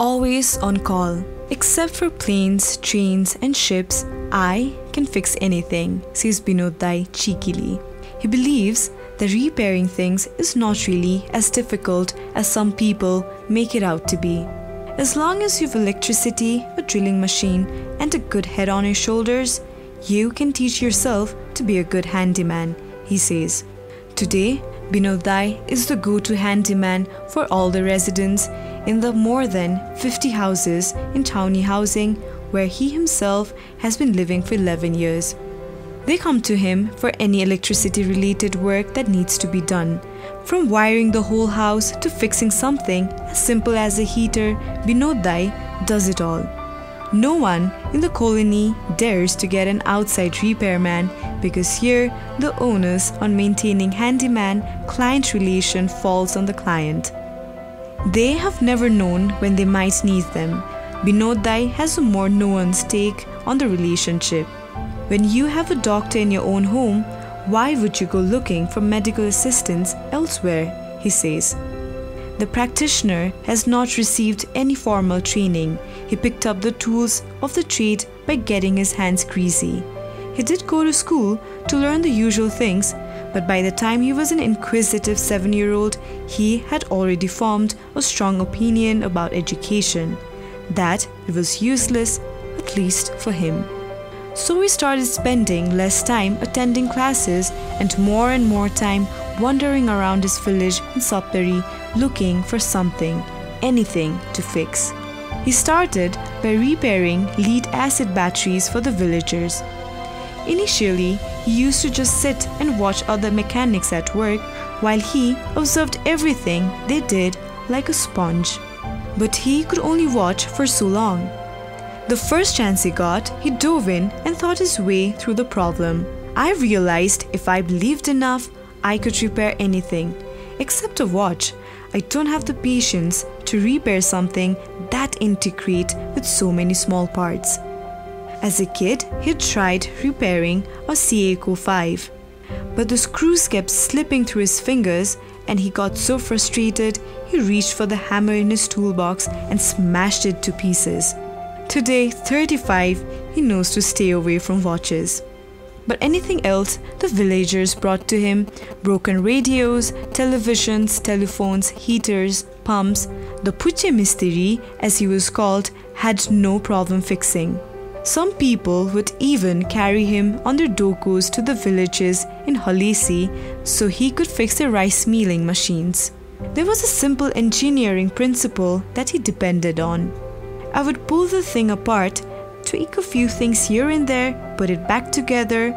Always on call. Except for planes, trains, and ships, I can fix anything, says Binod Dai cheekily. He believes that repairing things is not really as difficult as some people make it out to be. As long as you have electricity, a drilling machine, and a good head on your shoulders, you can teach yourself to be a good handyman, he says. Today, Binod Dai is the go to handyman for all the residents in the more than 50 houses in Townie housing where he himself has been living for 11 years. They come to him for any electricity related work that needs to be done. From wiring the whole house to fixing something as simple as a heater, Binod Dai does it all. No one in the colony dares to get an outside repairman because here the onus on maintaining handyman client relation falls on the client. They have never known when they might need them. Binod Dai has a more nuanced take on the relationship. When you have a doctor in your own home, why would you go looking for medical assistance elsewhere? He says. The practitioner has not received any formal training. He picked up the tools of the trade by getting his hands greasy. He did go to school to learn the usual things, but by the time he was an inquisitive seven year old, he had already formed a strong opinion about education that it was useless, at least for him. So he started spending less time attending classes and more and more time wandering around his village in Saptari looking for something, anything to fix. He started by repairing lead acid batteries for the villagers. Initially, he used to just sit and watch other mechanics at work while he observed everything they did like a sponge. But he could only watch for so long. The first chance he got, he dove in and thought his way through the problem. I realized if I believed enough, I could repair anything, except a watch. I don't have the patience to repair something that integrate with so many small parts. As a kid, he tried repairing a Seiko 5, but the screws kept slipping through his fingers and he got so frustrated he reached for the hammer in his toolbox and smashed it to pieces. Today, 35, he knows to stay away from watches. But anything else the villagers brought to him broken radios, televisions, telephones, heaters, pumps the Puche Misteri, as he was called, had no problem fixing. Some people would even carry him on their dokos to the villages in Halisi so he could fix their rice milling machines. There was a simple engineering principle that he depended on. I would pull the thing apart, tweak a few things here and there, put it back together.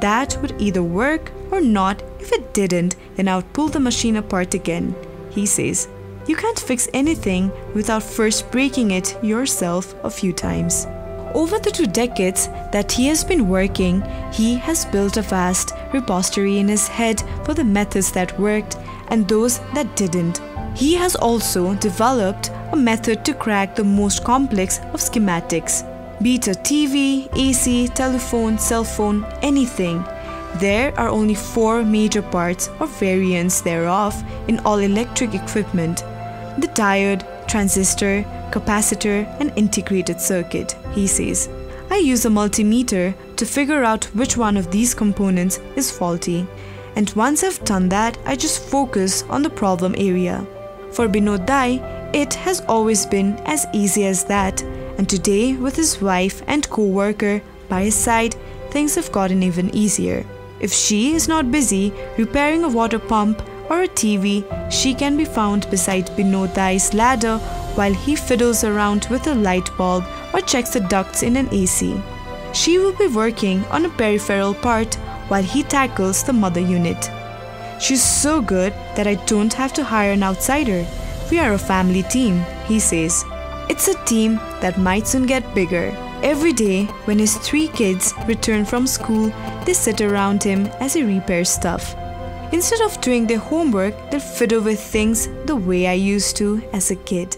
That would either work or not. If it didn't, then I would pull the machine apart again. He says, You can't fix anything without first breaking it yourself a few times. Over the two decades that he has been working, he has built a vast repository in his head for the methods that worked and those that didn't. He has also developed a method to crack the most complex of schematics, be it a TV, AC, telephone, cell phone, anything. There are only four major parts or variants thereof in all electric equipment the diode, transistor, capacitor, and integrated circuit, he says. I use a multimeter to figure out which one of these components is faulty. And once I've done that, I just focus on the problem area. For Binod Dai, it has always been as easy as that. And today, with his wife and co worker by his side, things have gotten even easier. If she is not busy repairing a water pump or a TV, she can be found beside Binod Dai's ladder while he fiddles around with a light bulb or checks the ducts in an AC. She will be working on a peripheral part while he tackles the mother unit. She's so good that I don't have to hire an outsider. We are a family team, he says. It's a team that might soon get bigger. Every day, when his three kids return from school, they sit around him as he repairs stuff. Instead of doing their homework, they'll fiddle with things the way I used to as a kid.